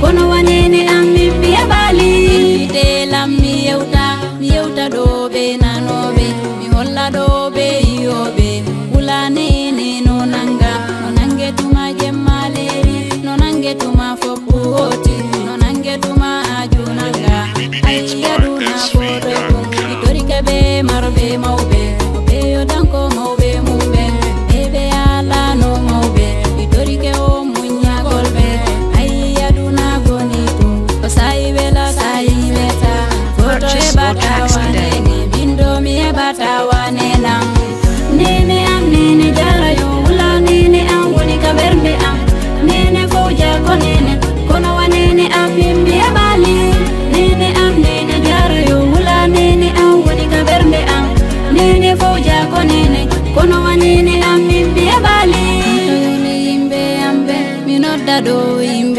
Kono wa tawanenam nene am nene jarayo wula nene am woni ka ɓernde am nene fow jako nene kono wa nene am himɓe aɓali nene am nene jarayo wula nene am woni ka am nene fow jako nene kono wa nene am himɓe aɓali yimɓe amɓe mi nodda ɗo yimɓe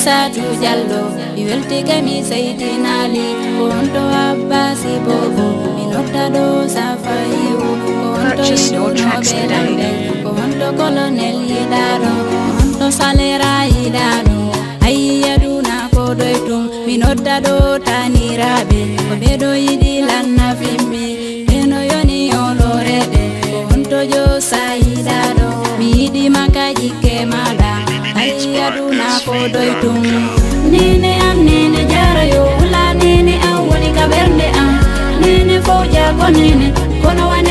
Satu Jallo Iwelti kami Sayyidina Ali Konto Abbasi Bobo Minokta Do Safaiu Konto Idu Nobelande Konto Colonel Yidaro Konto Salera Yidaro Ayyaduna Kodoitum Minokta Do Tanirabe Kobedo Yidi Lanna Fimbi Yoni Olorede Konto Jo Sayidaro Midi Makajike jaduna ko doytum nene an nene jarayo la nene awwoni ka bernde an. Nene fo jago nene kono wane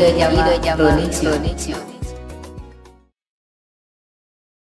Dianya, dia.